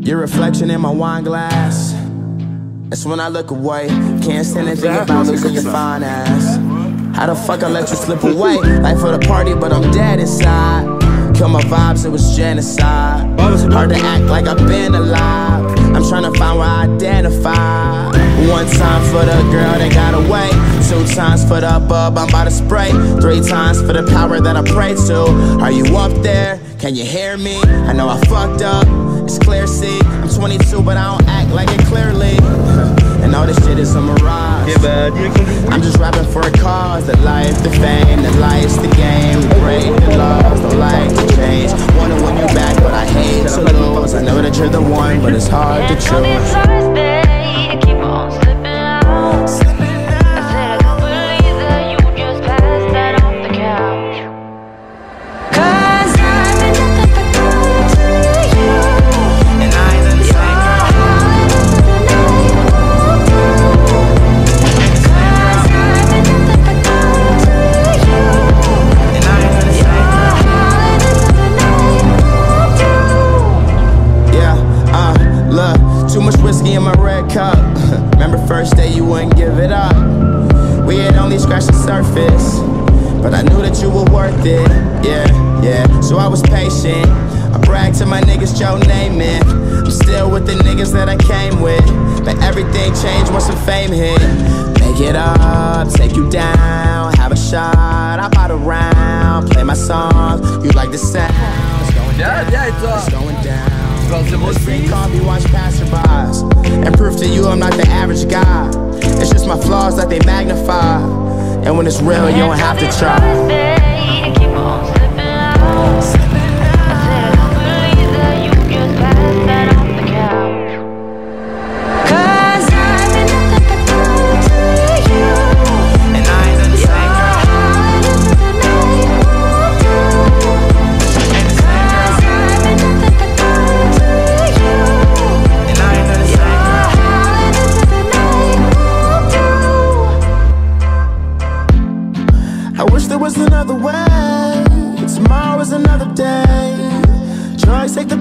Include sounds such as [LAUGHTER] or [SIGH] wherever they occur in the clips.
Your reflection in my wine glass. That's when I look away. Can't stand to think about losing your fine ass. How the fuck I let you slip away? Life for the party, but I'm dead inside. Kill my vibes, it was genocide. Hard to act like I've been alive. I'm trying to find where I identify. One time for the girl that got away. Two times for the bub I'm about to spray. Three times for the power that I pray to. Are you up there? Can you hear me? I know I fucked up. It's clear, see. I'm 22, but I don't act like it clearly. And all this shit is a mirage. I'm just rapping for a cause. The life, the fame, the life's the game. The break, the laws, don't like to change. Wanna win you back, but I hate to lose. I know that you're the one, but it's hard to Can't tell me choose. To my niggas, Joe Namath. I'm still with the niggas that I came with, but everything changed once the fame hit. Make it up, take you down, have a shot, I bought around, play my songs. You like the sound? It's going Bien, down. bien, et toi It's going down. Score 06. Drink coffee, watch passerbys. And proof to you I'm not the average guy. It's just my flaws that they magnify. And when it's real, you don't have to try.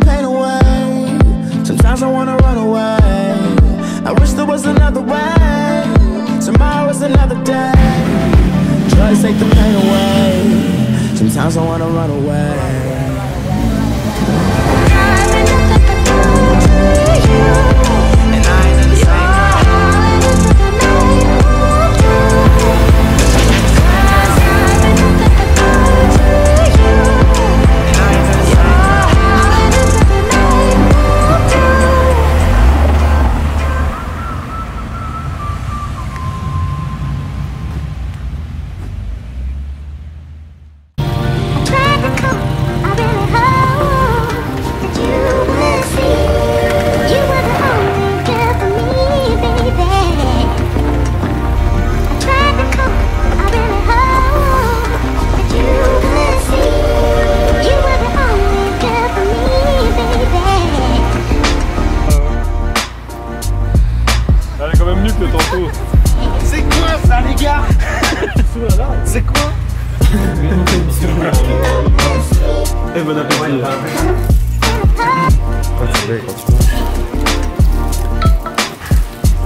Pain away. Sometimes I wanna run away. I wish there was another way. Tomorrow is another day. Drugs take the pain away. Sometimes I wanna run away. I've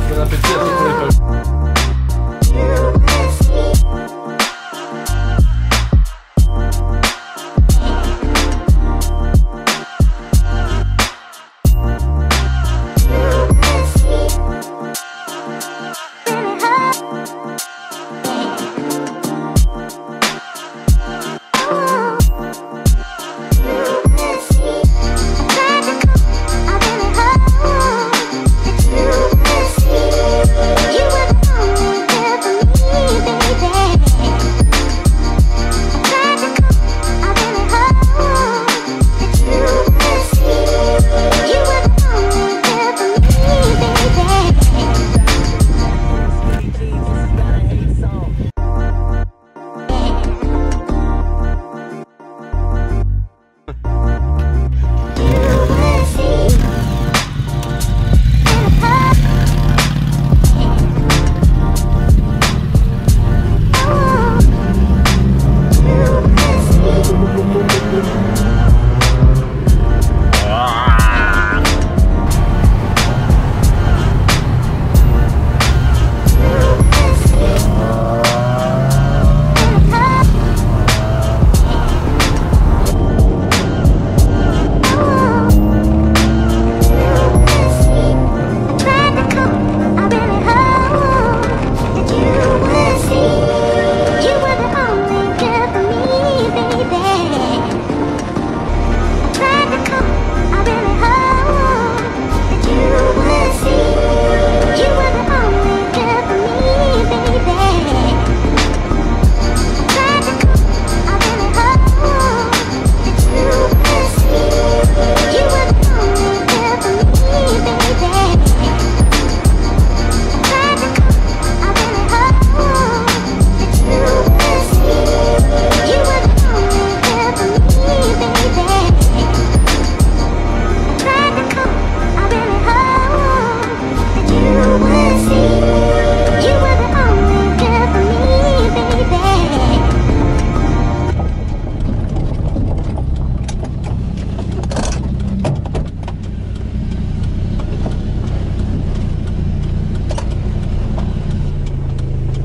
Bon appétit à tous les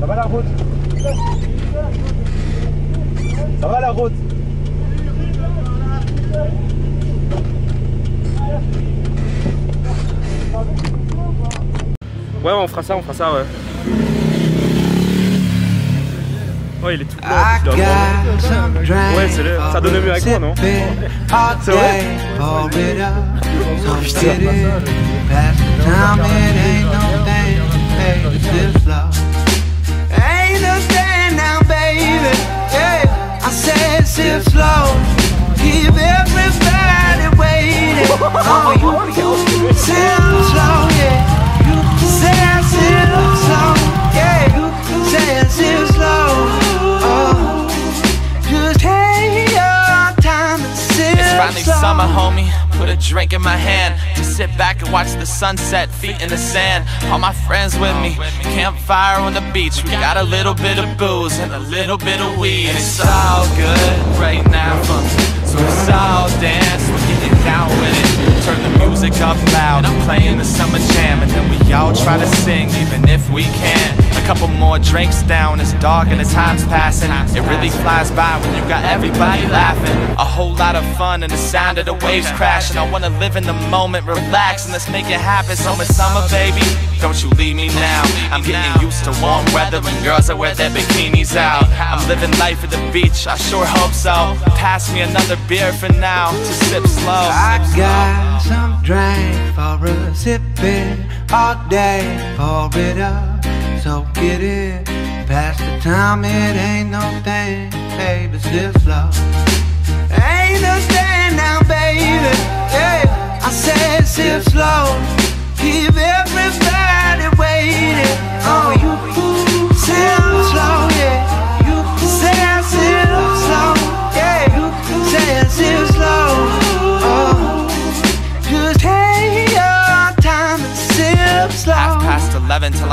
Ça va la route Ça va la route Ouais, on fera ça, on fera ça, ouais. Ouais, il est tout blanc. Ouais, c'est le... ça donne mieux avec moi, non C'est vrai oh, putain. Baby. Yeah, I said sip slow. Keep everybody waiting. [LAUGHS] Oh, you sip slow, yeah. You said sip slow, yeah. You said sip slow. Oh, just take your time and sip It's finally slow. summer, homie. Put a drink in my hand. Sit back and watch the sunset, feet in the sand. All my friends with me. Campfire on the beach. We got a little bit of booze and a little bit of weed. And it's all good right now. So it's all dance. We're getting down with it. Turn the music up loud. I'm playing the summer jam. And then we all try to sing, even if we can't. Couple more drinks down. It's dark and the time's passing. It really flies by when you got everybody laughing. A whole lot of fun and the sound of the waves crashing. I wanna live in the moment, relax, and let's make it happen. So it's summer, baby. Don't you leave me now. I'm getting used to warm weather when girls that wear their bikinis out. I'm living life at the beach, I sure hope so. Pass me another beer for now to sip slow. I got some drink for a sipping all day. Pour it up, so get it. Past the time, it ain't no thing. Baby, sip slow. Ain't no stand now, baby. I said sip slow. Keep everybody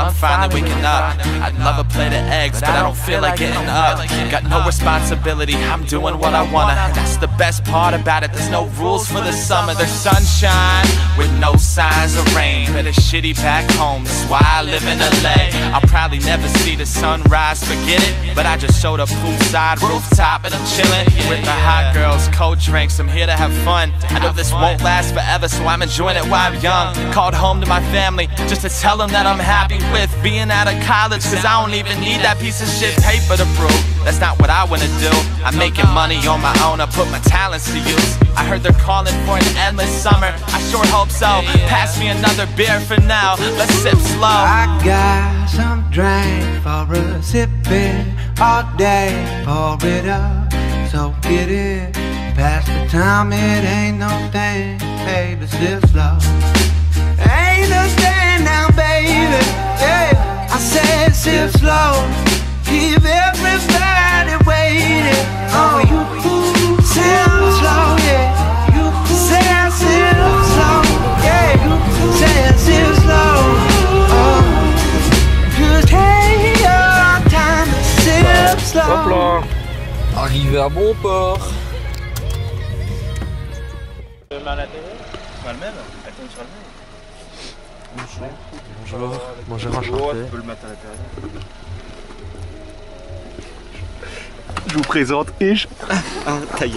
I'm finally waking up. I'd love a plate of eggs, but I don't feel like getting up. Got no responsibility, I'm doing what I wanna. That's the best part about it. There's no rules for the summer. There's sunshine with no signs of rain. But shitty back home, that's why I live in LA. I'll probably never see the sunrise, forget it. But I just showed up poolside, rooftop, and I'm chilling with the hot girls, cold drinks. I'm here to have fun. I know this won't last forever, so I'm enjoying it while I'm young. Called home to my family just to tell them that I'm happy with being out of college. Cause I don't even need that piece of shit paper to prove. That's not what I wanna do. I'm making money on my own, I put my talents to use. I heard they're calling for an endless summer. I sure hope so. Pass me another beer for now. Let's sip slow. I got some drink for a sipping all day. Pour it up, so get it. Past the time, it ain't no thing. Baby, sip slow. Ain't no stand now, baby. Arrivé à bon port Le mal même Bonjour. Bonjour. Bonjour, Je vous présente Ish. Ah, taille.